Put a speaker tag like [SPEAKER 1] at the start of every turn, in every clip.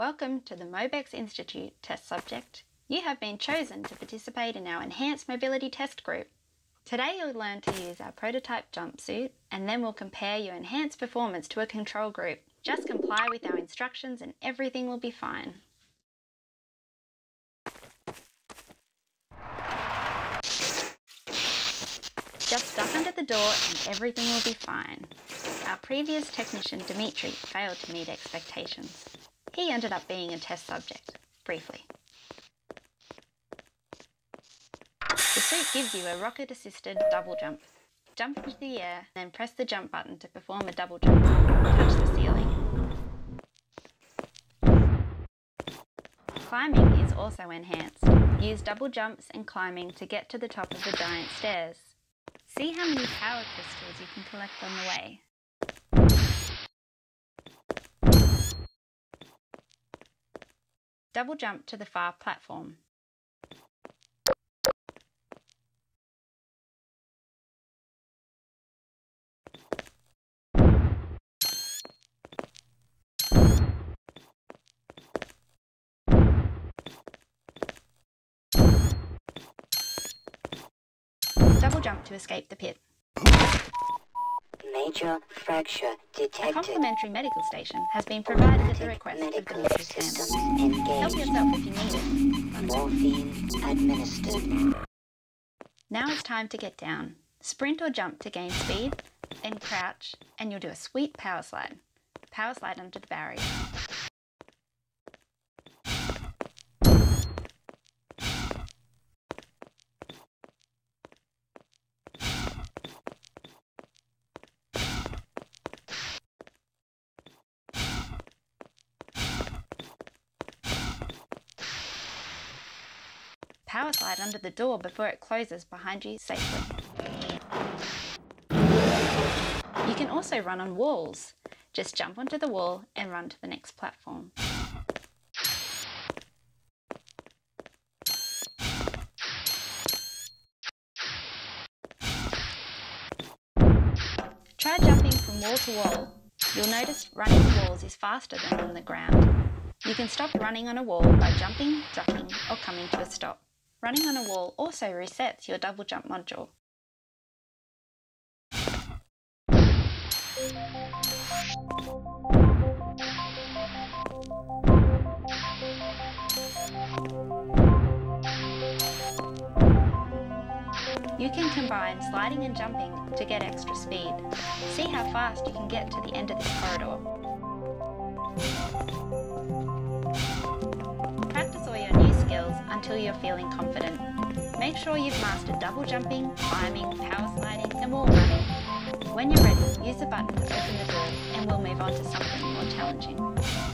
[SPEAKER 1] Welcome to the Mobex Institute test subject. You have been chosen to participate in our Enhanced Mobility Test Group. Today you'll learn to use our prototype jumpsuit and then we'll compare your enhanced performance to a control group. Just comply with our instructions and everything will be fine. Just duck under the door and everything will be fine. Our previous technician, Dimitri, failed to meet expectations. He ended up being a test subject, briefly. The suit gives you a rocket-assisted double jump. Jump into the air, then press the jump button to perform a double jump. Touch the ceiling. Climbing is also enhanced. Use double jumps and climbing to get to the top of the giant stairs. See how many power crystals you can collect on the way. Double jump to the far platform. Double jump to escape the pit.
[SPEAKER 2] Major fracture
[SPEAKER 1] A complimentary medical station has been provided at the request of
[SPEAKER 2] medical
[SPEAKER 1] Dimitri
[SPEAKER 2] systems
[SPEAKER 1] Campbell. Help yourself if you need it.
[SPEAKER 2] Morphine administered.
[SPEAKER 1] Now it's time to get down. Sprint or jump to gain speed, then crouch, and you'll do a sweet power slide. Power slide under the barrier. Power slide under the door before it closes behind you safely. You can also run on walls. Just jump onto the wall and run to the next platform. Try jumping from wall to wall. You'll notice running the walls is faster than on the ground. You can stop running on a wall by jumping, ducking, or coming to a stop. Running on a wall also resets your double jump module. You can combine sliding and jumping to get extra speed. See how fast you can get to the end of this corridor. Until you're feeling confident. Make sure you've mastered double jumping, climbing, power sliding, and wall running. When you're ready, use the button to open the door and we'll move on to something more challenging.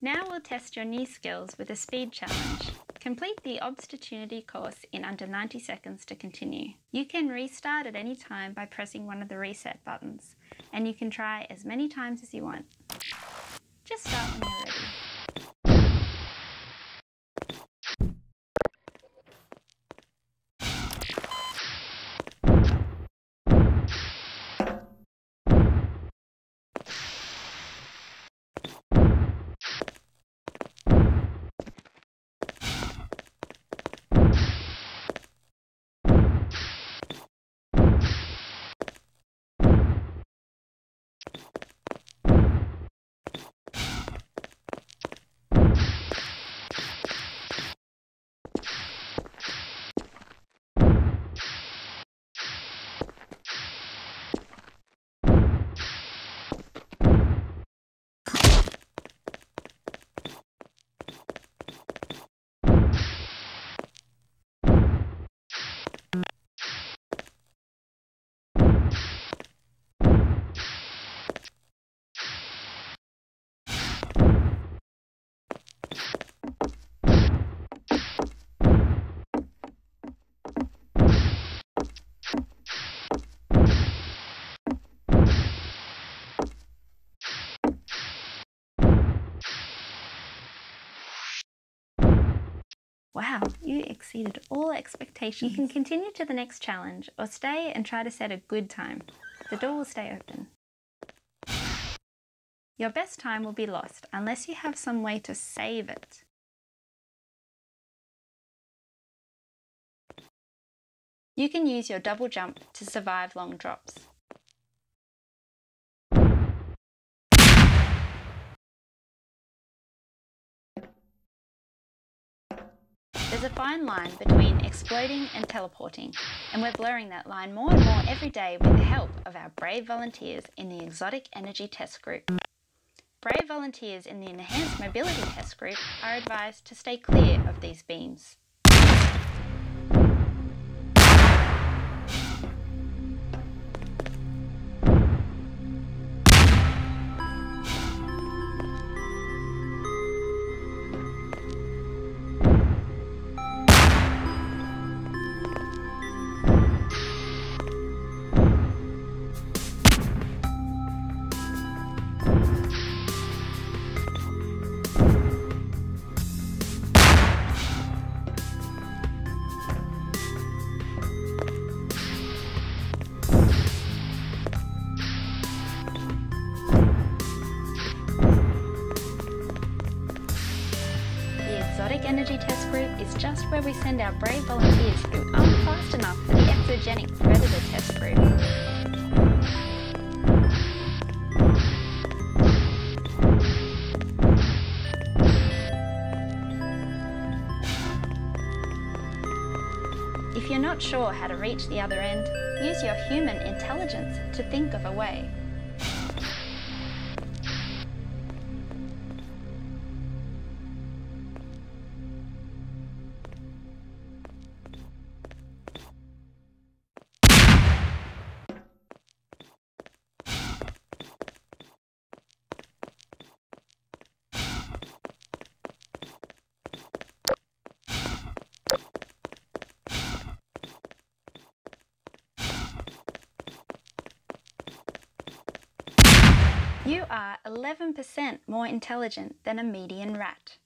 [SPEAKER 1] Now we'll test your new skills with a speed challenge. Complete the Obstatunity course in under 90 seconds to continue. You can restart at any time by pressing one of the reset buttons, and you can try as many times as you want. Just start when you're ready. Wow, you exceeded all expectations. You can continue to the next challenge or stay and try to set a good time. The door will stay open. Your best time will be lost unless you have some way to save it. You can use your double jump to survive long drops. There's a fine line between exploding and teleporting, and we're blurring that line more and more every day with the help of our brave volunteers in the Exotic Energy Test Group. Brave volunteers in the Enhanced Mobility Test Group are advised to stay clear of these beams. Where we send our brave volunteers who aren't fast enough for the Exogenic Predator Test Group. If you're not sure how to reach the other end, use your human intelligence to think of a way. You are 11% more intelligent than a median rat.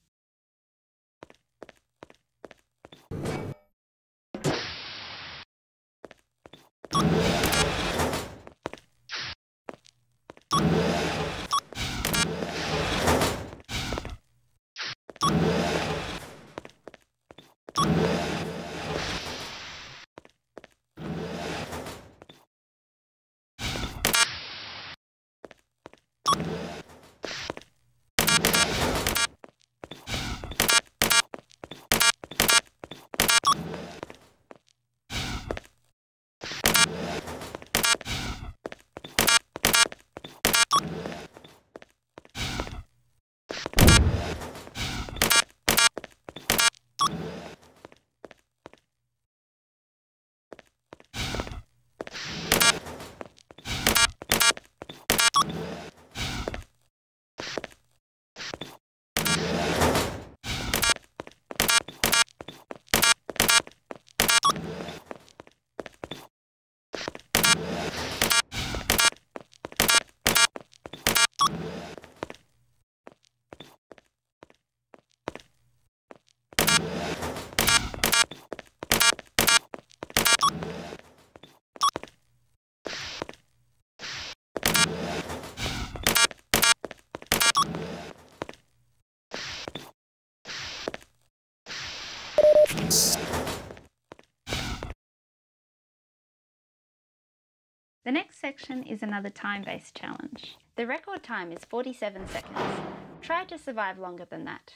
[SPEAKER 1] The next section is another time-based challenge. The record time is 47 seconds. Try to survive longer than that.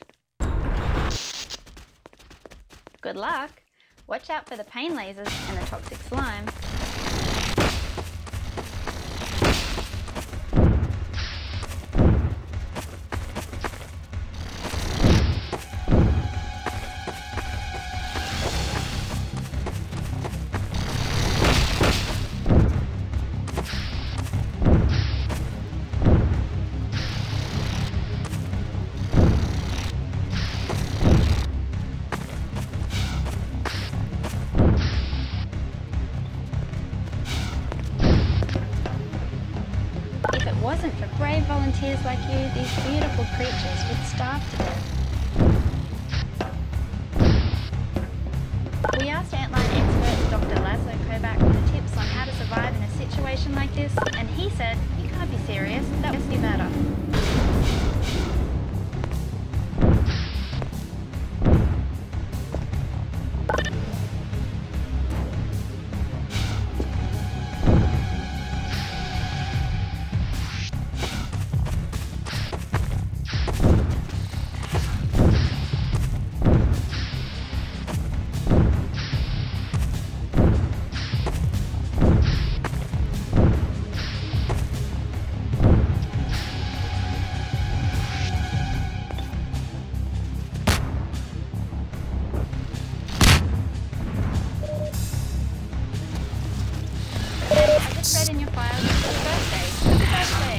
[SPEAKER 1] Good luck! Watch out for the pain lasers and the toxic slime. Like you, these beautiful creatures would starve to death. I in your file your birthday. Happy birthday.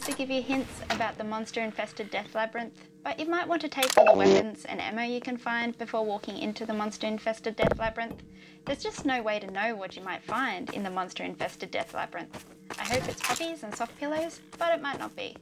[SPEAKER 1] Supposed to give you hints about the monster infested death labyrinth, but you might want to take all the weapons and ammo you can find before walking into the monster infested death labyrinth. There's just no way to know what you might find in the monster infested death labyrinth. I hope it's puppies and soft pillows, but it might not be.